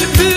Le filles malet